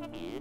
Yeah.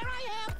There I am.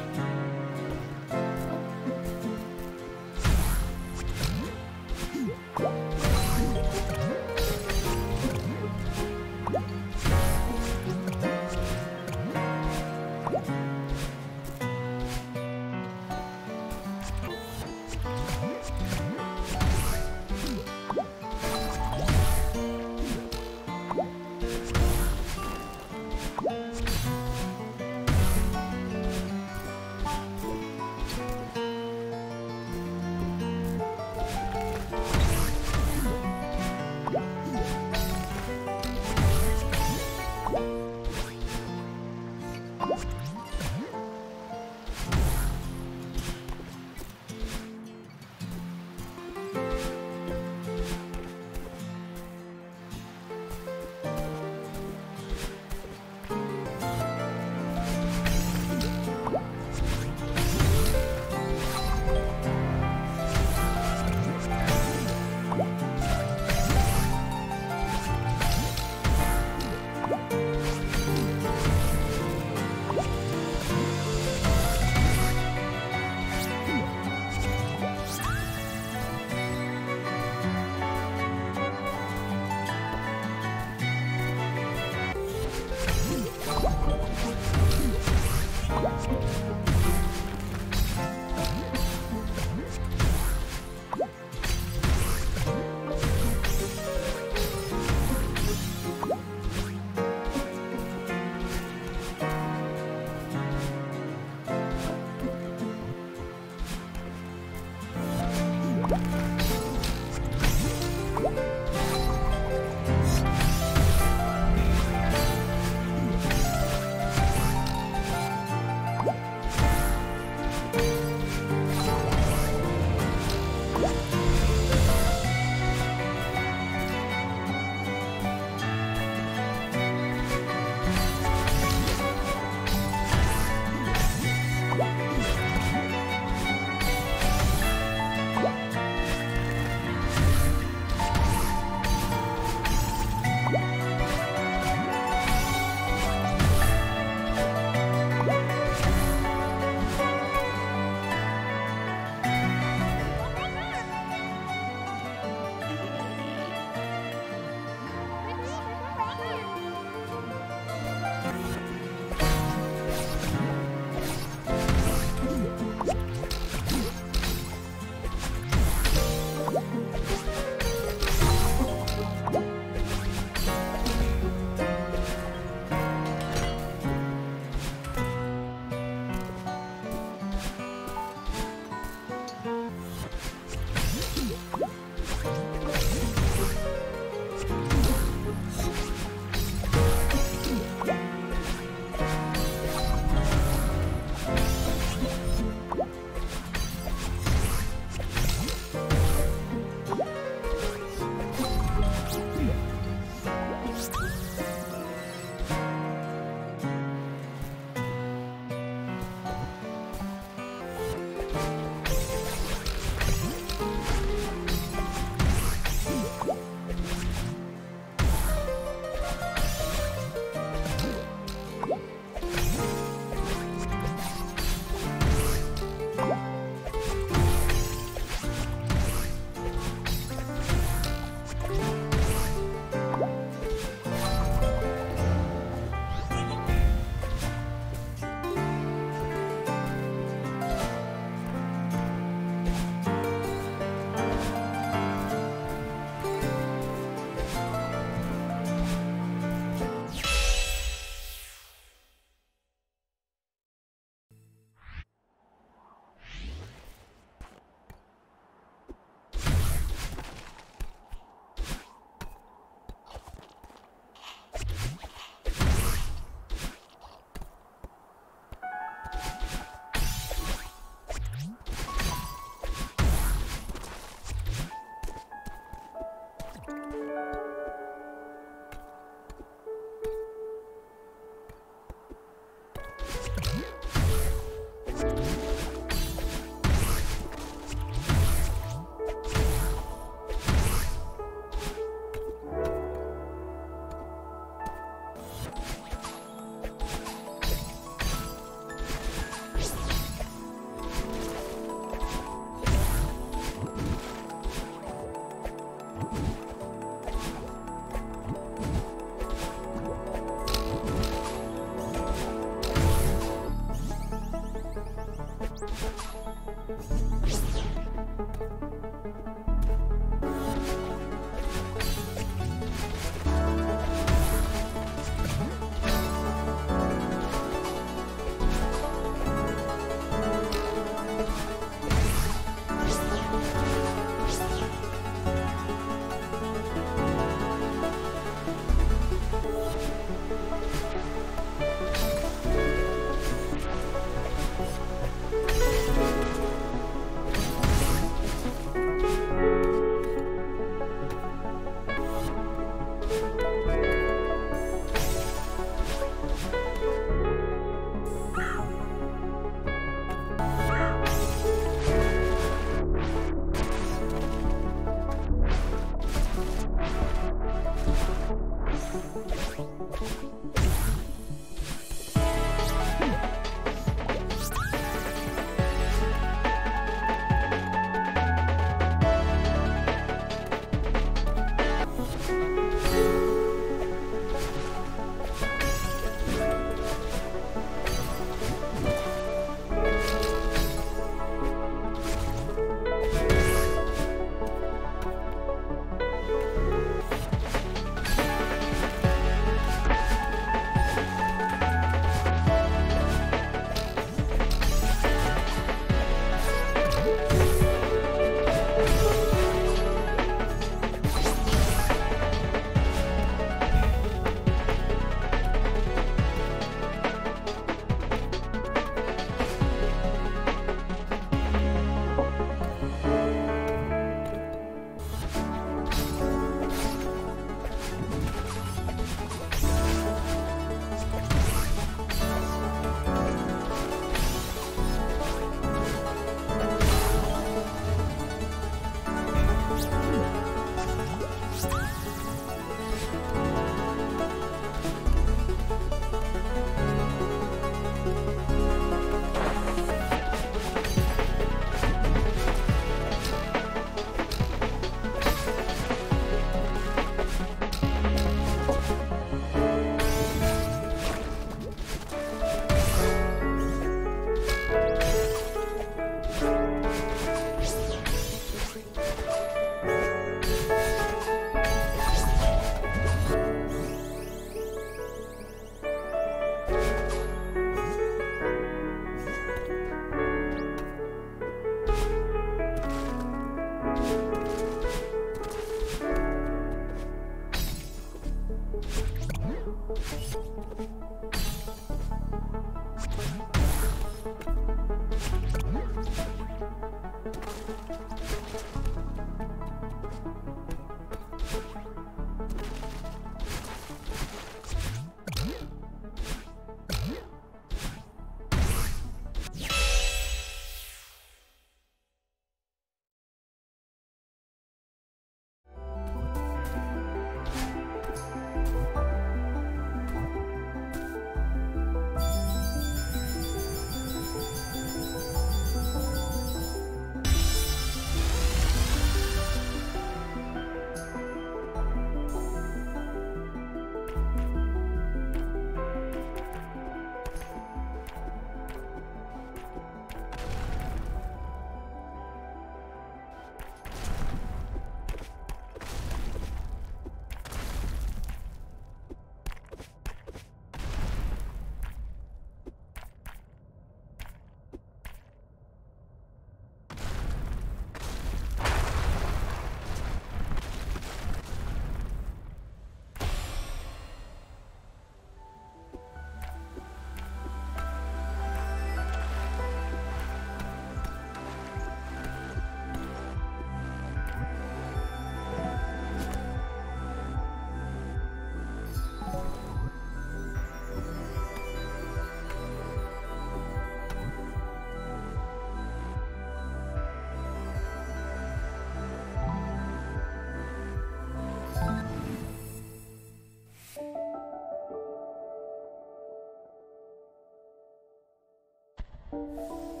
Thank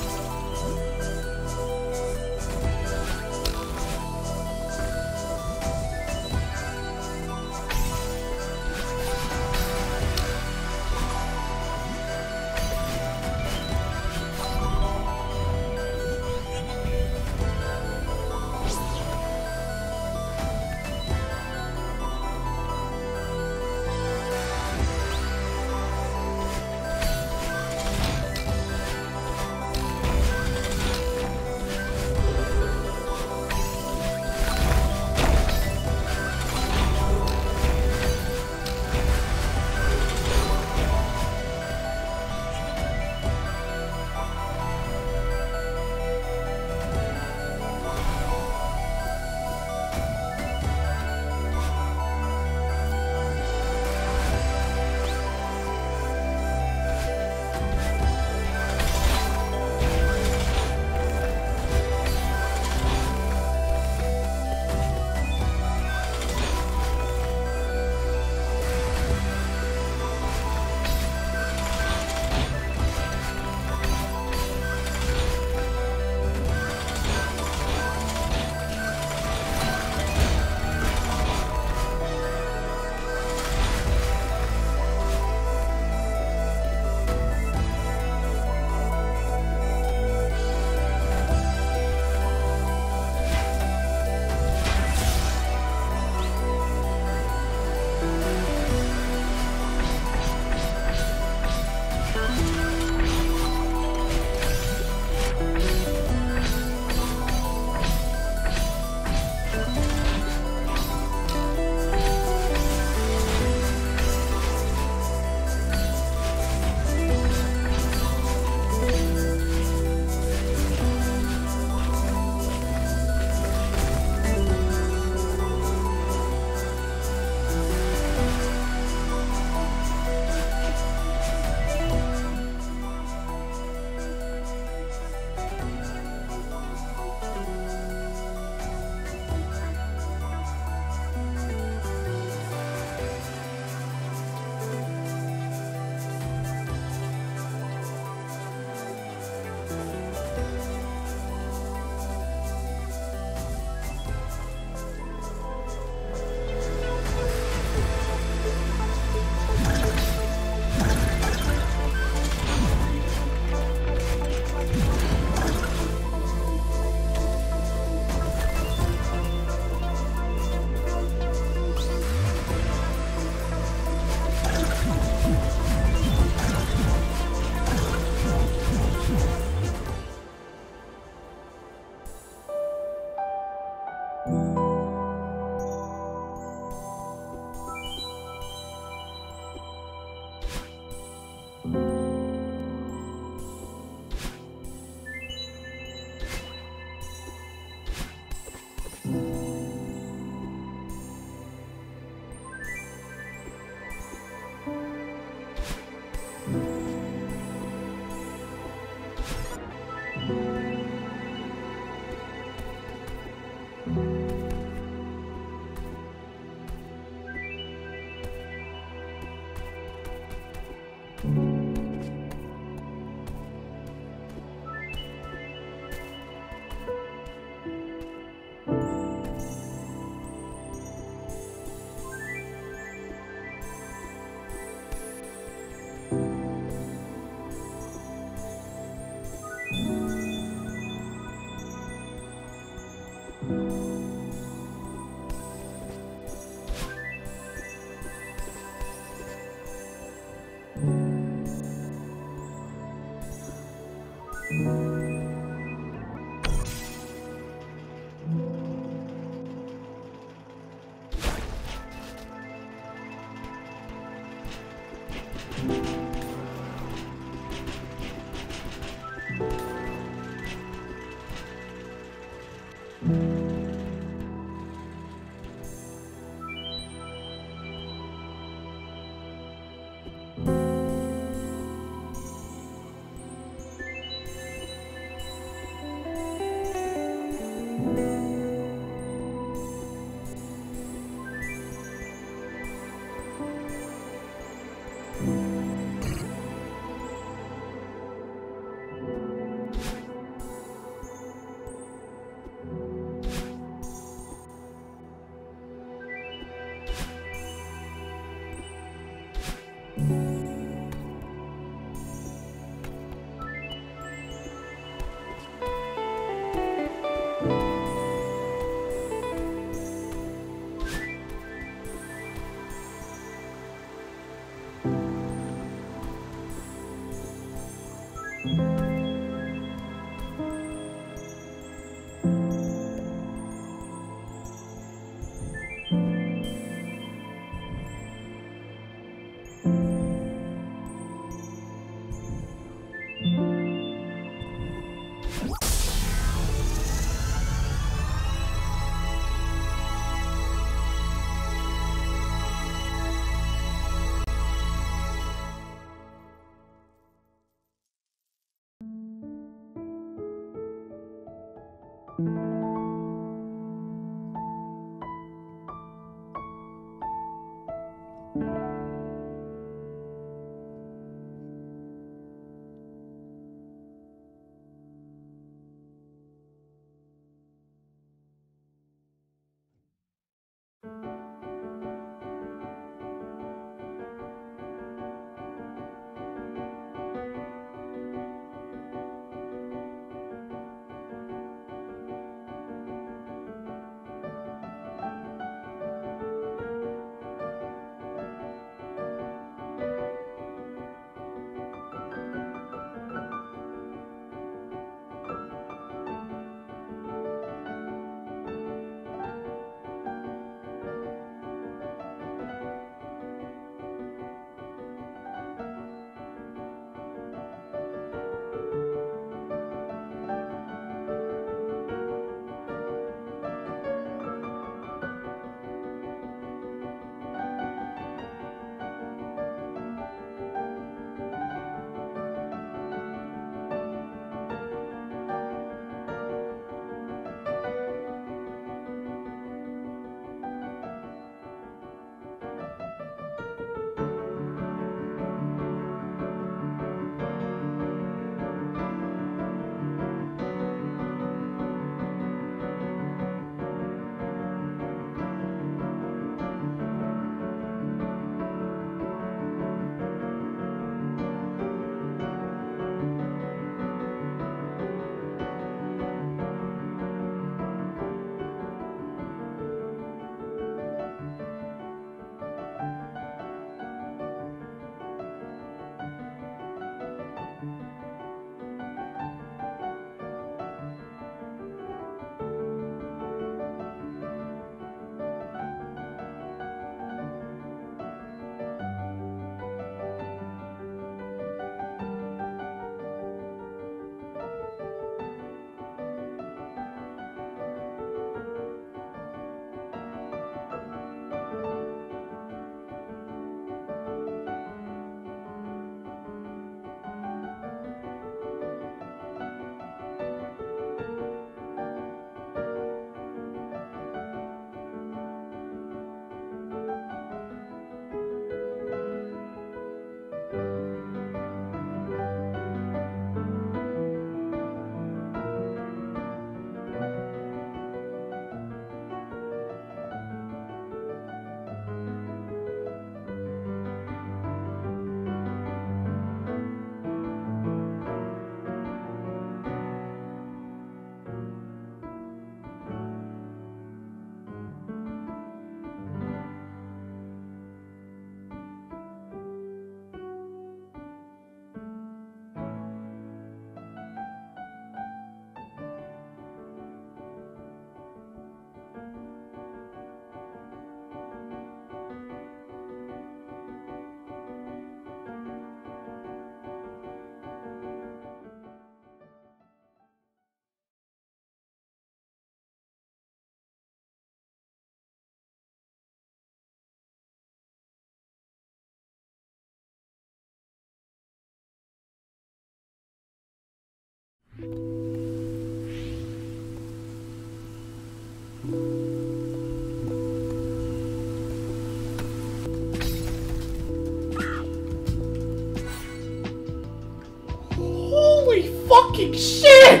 是。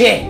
Che,